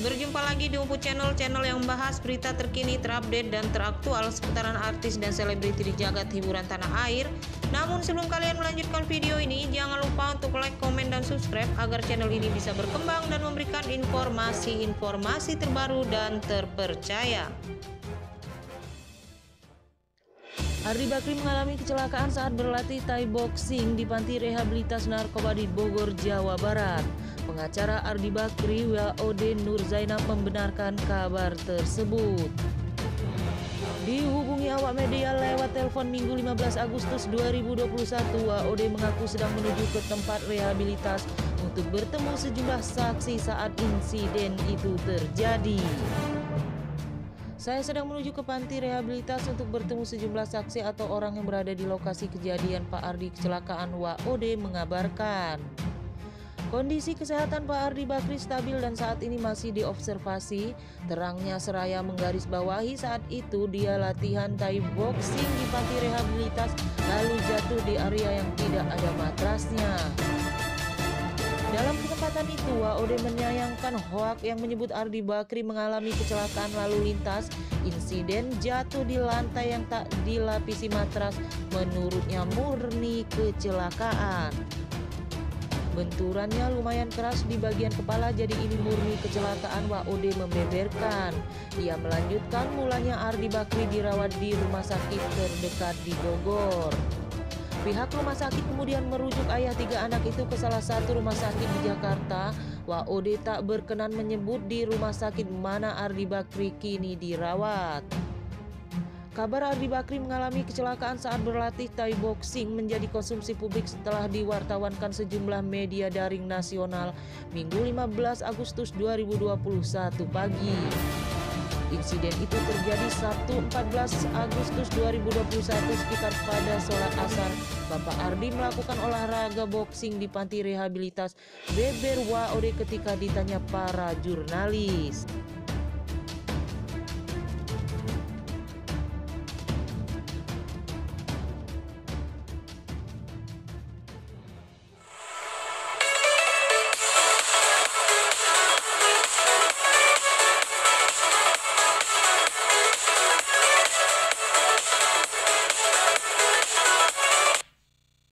Berjumpa lagi di Umpu Channel, channel yang membahas berita terkini, terupdate, dan teraktual seputaran artis dan selebriti di jagat hiburan tanah air. Namun sebelum kalian melanjutkan video ini, jangan lupa untuk like, komen, dan subscribe agar channel ini bisa berkembang dan memberikan informasi-informasi terbaru dan terpercaya. Ardi Bakri mengalami kecelakaan saat berlatih Thai boxing di panti rehabilitas narkoba di Bogor, Jawa Barat. Pengacara Ardi Bakri WOD Nur Zainab membenarkan kabar tersebut. Dihubungi awak media lewat telepon Minggu 15 Agustus 2021, WOD mengaku sedang menuju ke tempat rehabilitas untuk bertemu sejumlah saksi saat insiden itu terjadi. Saya sedang menuju ke panti rehabilitas untuk bertemu sejumlah saksi atau orang yang berada di lokasi kejadian Pak Ardi kecelakaan WOD mengabarkan. Kondisi kesehatan Pak Ardi Bakri stabil dan saat ini masih diobservasi. Terangnya seraya menggarisbawahi saat itu dia latihan Thai boxing di panti rehabilitas lalu jatuh di area yang tidak ada matrasnya. Dalam kesempatan itu, WOD menyayangkan hoak yang menyebut Ardi Bakri mengalami kecelakaan lalu lintas. Insiden jatuh di lantai yang tak dilapisi matras menurutnya murni kecelakaan. Benturannya lumayan keras di bagian kepala jadi ini murni kecelakaan WOD membeberkan. Ia melanjutkan mulanya Ardi Bakri dirawat di rumah sakit terdekat di Bogor. Pihak rumah sakit kemudian merujuk ayah tiga anak itu ke salah satu rumah sakit di Jakarta. WOD tak berkenan menyebut di rumah sakit mana Ardi Bakri kini dirawat. Kabar Ardi Bakri mengalami kecelakaan saat berlatih Thai boxing menjadi konsumsi publik setelah diwartawankan sejumlah media daring nasional Minggu 15 Agustus 2021 pagi. Insiden itu terjadi Sabtu 14 Agustus 2021 sekitar pada sholat asar. Bapak Ardi melakukan olahraga boxing di panti rehabilitas Beber WOD ketika ditanya para jurnalis.